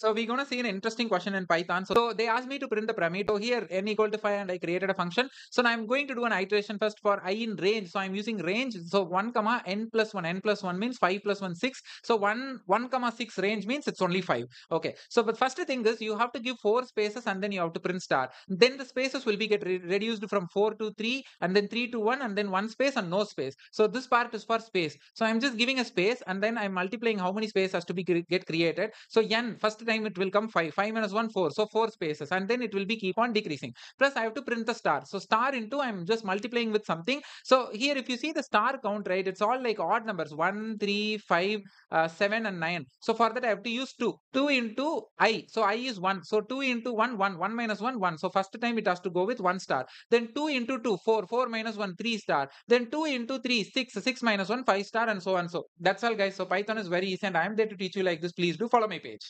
So we're going to see an interesting question in Python. So they asked me to print the parameter so here n equal to 5 and I created a function. So now I'm going to do an iteration first for i in range. So I'm using range. So 1 comma n plus 1 n plus 1 means 5 plus 1 6. So 1 1 comma 6 range means it's only 5. Okay. So but first thing is you have to give four spaces and then you have to print star. Then the spaces will be get re reduced from 4 to 3 and then 3 to 1 and then one space and no space. So this part is for space. So I'm just giving a space and then I'm multiplying how many space has to be get created. So n first time it will come 5 5 minus 1 4 so 4 spaces and then it will be keep on decreasing. Plus i have to print the star. So star into i'm just multiplying with something. So here if you see the star count right it's all like odd numbers. 1 3 5 uh, 7 and 9 so for that i have to use 2 2 into i. So i is 1 so 2 into 1 1 1 minus 1 1 so first time it has to go with 1 star. Then 2 into 2 4 4 minus 1 3 star. Then 2 into 3 6 6 minus 1 5 star and so on. So that's all guys. So python is very easy and i am there to teach you like this. Please do follow my page